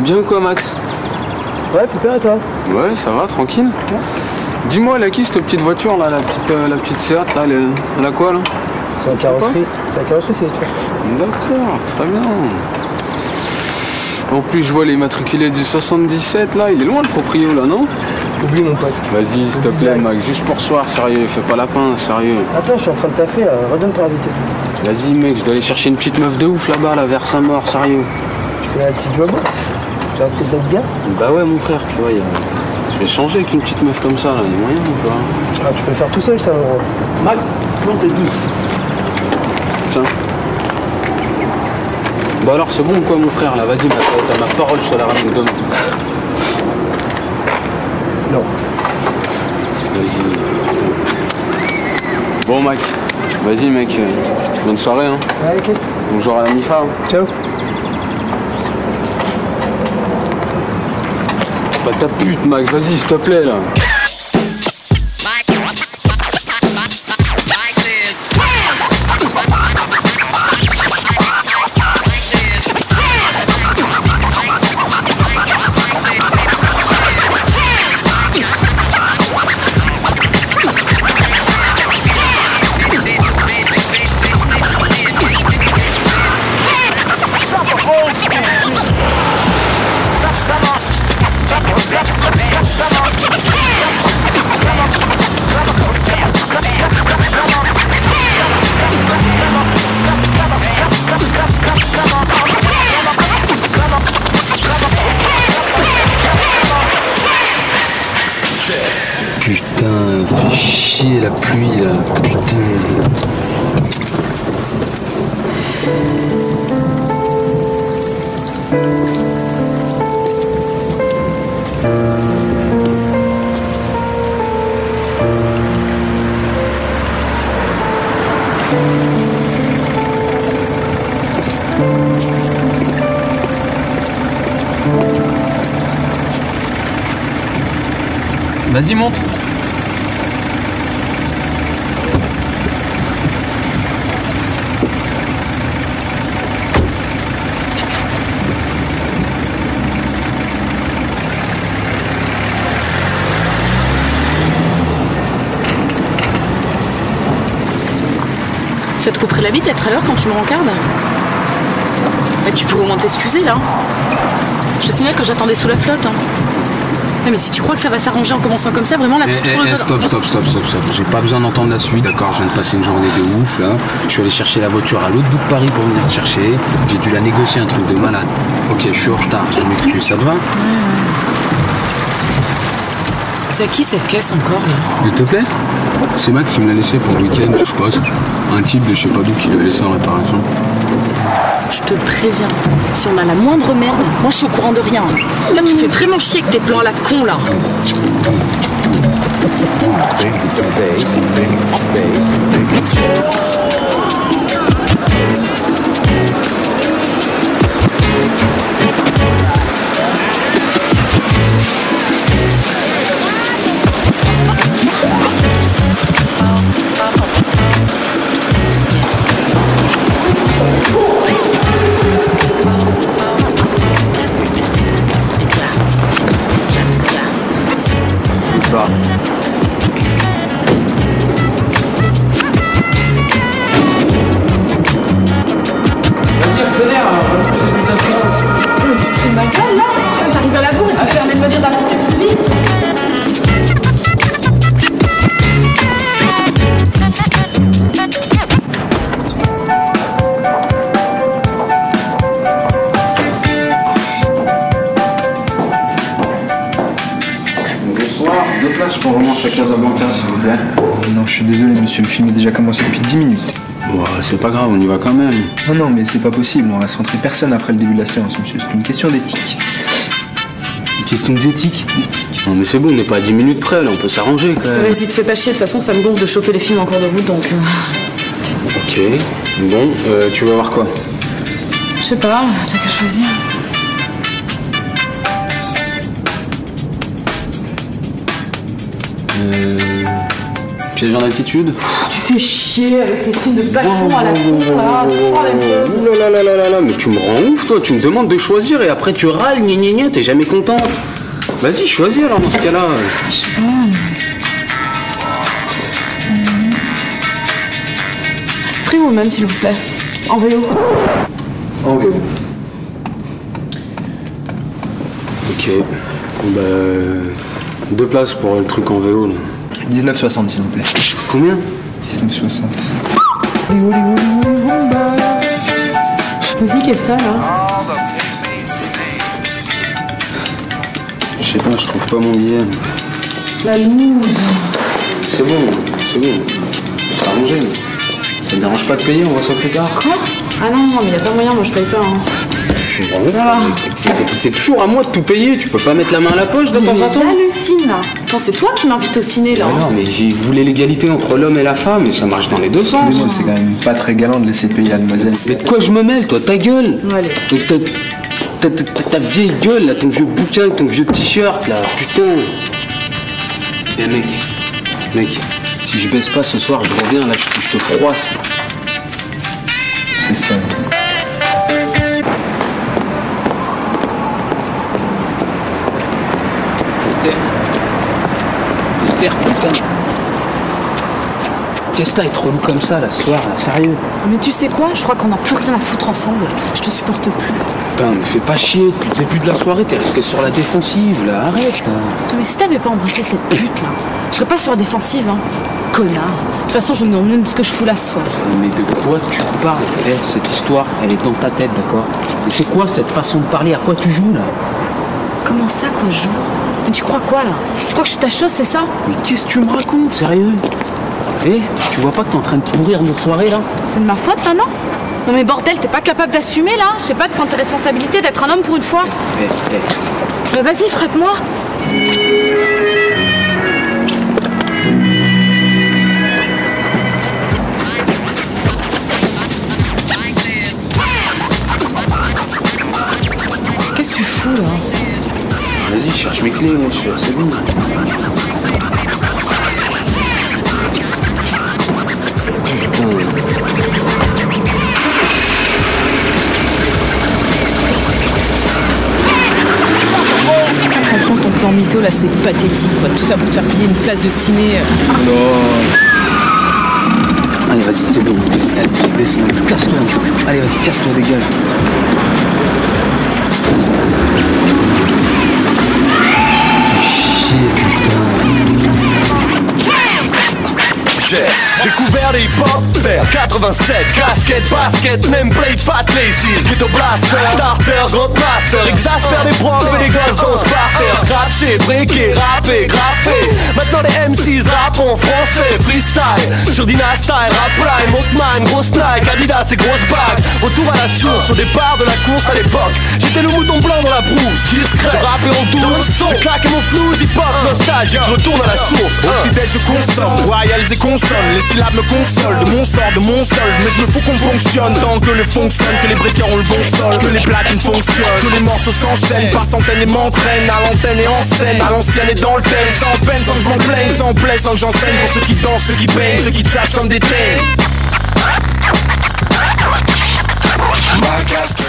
Bien ou quoi, Max Ouais, Pépère et toi Ouais, ça va, tranquille. Dis-moi, elle a qui cette petite voiture là, la petite, euh, la petite Seat là, elle, a quoi là C'est la carrosserie. C'est la carrosserie, c'est les voitures. D'accord, très bien. En plus, je vois l'immatriculé du 77 là, il est loin le proprio là, non Oublie mon pote. Vas-y, s'il te plaît, Max, juste pour soir, sérieux, fais pas lapin, sérieux. Attends, je suis en train de taffer là. Redonne ton radité. Vas-y, mec, je dois aller chercher une petite meuf de ouf là-bas, là, vers Saint-Maur, sérieux. Tu fais la petite joie Tu vas peut-être être bien. Bah ouais, mon frère, tu vois, y a- je vais changer avec une petite meuf comme ça, là, y a moyen, tu vois. Ah, tu peux le faire tout seul, ça, mon gros. Max, comment t'es dit Tiens. Bon alors c'est bon ou quoi mon frère là Vas-y, ma- t'as ma parole sur la ramène gomme. Non. Vas-y. Bon Mac, vas-y mec, euh, bonne soirée hein. Ouais, ok. Bonjour à la MIFA. hein. Ciao. Pas ta pute Max, vas-y s'il te plaît là. La pluie là, putain. Vas-y monte. Ça te couperait la vie d'être à l'heure quand tu me rencardes Mais tu pourrais au moins t'excuser là. Je te signale que j'attendais sous la flotte. hein. Mais si tu crois que ça va s'arranger en commençant comme ça, vraiment la Eh, petite eh, eh, dos- stop, stop, stop, stop, stop. J'ai pas besoin d'entendre la suite, d'accord Je viens de passer une journée de ouf, là. Je suis allé chercher la voiture à l'autre bout de Paris pour venir te chercher. J'ai dû la négocier un truc de malade. Ok, je suis en retard, je m'excuse, ça te va C'est à qui cette caisse encore là? S'il te plaît? C'est Mac qui me l'a laissé pour le week-end, je pense. Un type de je sais pas d'où qui l'a laissé en réparation. Je te préviens, si on a la moindre merde, moi je suis au courant de rien. Là tu fais vraiment chier avec tes plans à la con là. Vas-y, pour Roman chez Casablanca, s'il vous plaît. Non, je suis désolé, monsieur. Le film est déjà commencé depuis 10 minutes. Ouais, c'est pas grave, on y va quand même. Non, non, mais c'est pas possible. On va rentrer personne après le début de la séance, monsieur. C'est une question d'éthique. Une question d'éthique. Non mais c'est bon, on n'est pas à 10 minutes près, là, on peut s'arranger quand même. Vas-y, te fais pas chier, de toute façon ça me gonfle de choper les films en cours de route donc. euh, Ok, bon, euh, tu vas voir quoi? Je sais pas, t'as qu'à choisir. Piège en altitude Tu fais chier avec tes films de baston à la con là, toujours la même chose. Ouh là là là là là là, mais tu me rends ouf toi, tu me demandes de choisir et après tu râles, gna gna gna, t'es jamais contente. Vas-y, choisis alors dans ce cas-là. Je sais pas. Free Woman s'il vous plaît. En vélo. En vélo. Ok. Bah. Deux places pour le truc en vélo là. 19,60 s'il vous plaît. Combien 19,60. Vas-y, qu'est-ce que t'as là Je sais pas, je trouve pas mon billet. La loose. C'est bon, c'est bon. C'est arrangé. Ça me dérange pas de payer, on voit ça plus tard. Quoi? Ah non, non, mais y a pas moyen, moi je paye pas. Hein. Tu me rends ouf, mais c'est- toujours à moi de tout payer, tu peux pas mettre la main à la poche de temps en temps J'hallucine là. Attends, c'est toi qui m'invites au ciné là. Mais non, mais j'ai voulu l'égalité entre l'homme et la femme et ça marche dans les deux sens. Mais c'est quand même pas très galant de laisser payer la demoiselle. Mais de quoi je me mêle, toi? Ta gueule? Allez. Ta- ta- ta- ta- Ta vieille gueule, là, ton vieux bouquin, ton vieux t-shirt, là, putain Eh mec, mec, si je baisse pas ce soir, je reviens, là, je, je te froisse. Esther, putain. À être relou comme ça, là, ce soir, là, sérieux Mais tu sais quoi Je crois qu'on a plus rien à foutre ensemble. Je te supporte plus. Putain, mais fais pas chier, depuis le début de la soirée, t'es resté sur la défensive, là, arrête, là. Mais si t'avais pas embrassé cette pute là, je serais pas sur la défensive, hein. Connard. De toute façon, je me demande même ce que je fous là ce soir. Mais de quoi tu parles Eh, Cette histoire, elle est dans ta tête, d'accord? Mais c'est quoi cette façon de parler? À quoi tu joues, là? Comment ça, quoi, je joue? Mais tu crois quoi là Tu crois que je suis ta chose, c'est ça Mais qu'est-ce que tu me racontes, sérieux Eh, tu vois pas que t'es en train de pourrir notre soirée, là C'est de ma faute maintenant Non mais bordel, t'es pas capable d'assumer là Je sais pas, de prendre tes responsabilités, d'être un homme pour une fois Eh, eh, Bah vas-y, frappe-moi Qu'est-ce que tu fous là Vas-y, cherche mes clés, moi, je- c'est bon. Franchement, ton plan mytho là, c'est pathétique quoi. Tout ça pour te faire payer une place de ciné. euh. Allez, vas-y, c'est bon. Vas-y, allez, descends, casse-toi. Allez, vas-y, casse-toi, dégage. Fais J'ai découvert les hip-hop vers 87 Casquette, basket, nameplate, fat laces Ghetto blaster, starter, grandmaster Exaspère les profs et les gosses dansent par terre Scratché, breaké, rappé, graffé. Maintenant les M6 rappent en français Freestyle, sur Dynastyle, Rapline, Monkman, grosse Nike, Adidas et grosse bague. Retour à la source, au départ de la course à l'époque. J'étais le mouton blanc dans la brousse, discret. Je rappais en douce, j'ai claqué mon flou, hip-hop, nostalgique. Je retourne à la source, au petit-déj je consomme. Royals et les syllabes me consolent. De mon sort, de mon solde, mais je me fous qu'on fonctionne. Tant que le fonctionne, que les breakers ont le bon sol. Que les platines fonctionnent, que les morceaux s'enchaînent. Par centaines et m'entraînent, à l'antenne et en scène. À l'ancienne et dans le thème, sans peine, sans que je m'en plaigne. Sans plaie, sans que j'enseigne. Pour ceux qui dansent, ceux qui baignent, ceux qui tchachent comme des teignes Ma casquette